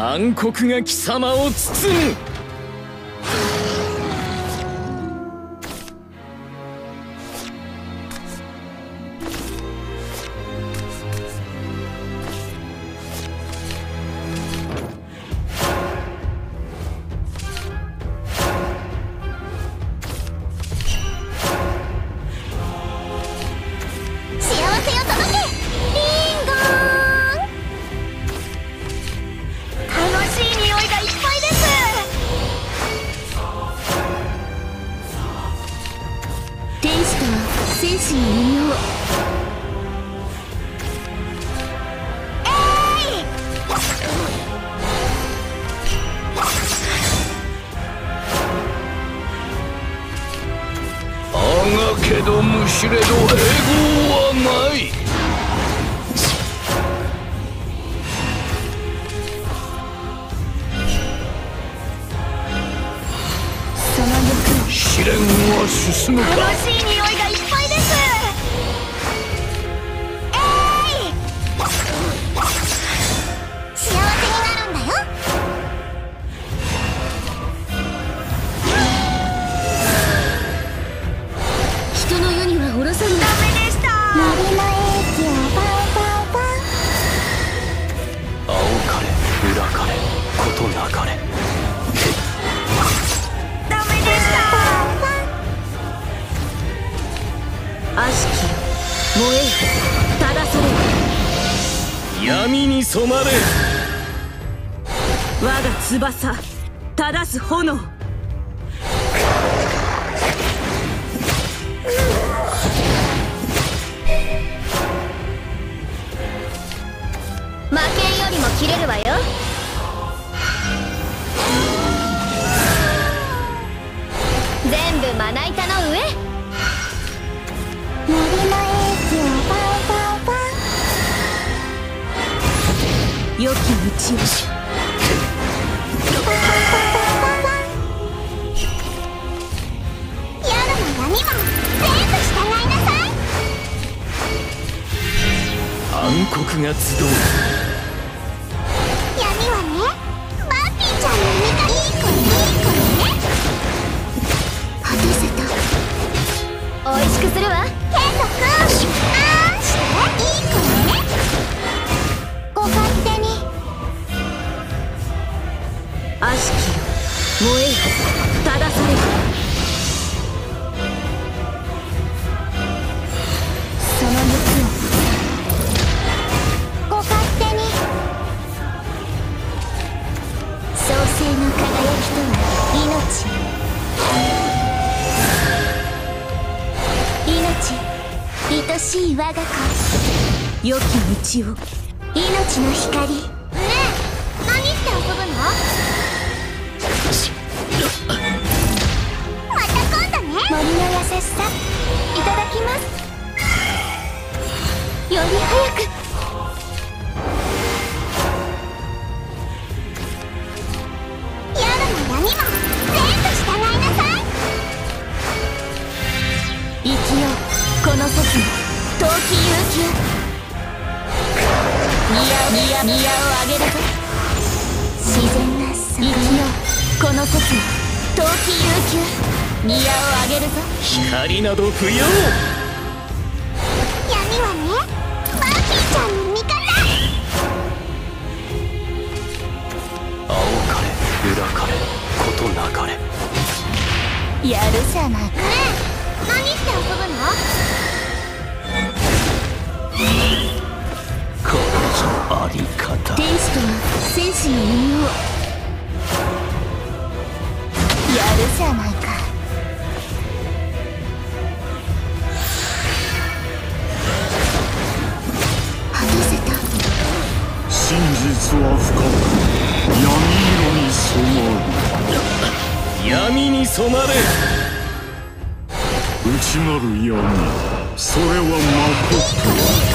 暗黒が貴様を包む。士の異名がけどむしれど永劫はない。試練は進むか染まれ我が翼正す炎。負けんよりも切れるわよ。全部まな板良き道を夜も闇も全部従いなさい。暗黒が集う愛しい我が子。良き道を。命の光。宮を宮宮をあげるぞ自然な生きようこの時の陶器悠久宮をあげるぞ光など不要闇はねバーピーちゃんの味方青かれ裏かれことなかれやるじゃないねえ何して遊ぶの戦士の異名やるじゃないか。果たせた。真実は深く闇色に染まる闇に染まれ。内なる闇。それは誠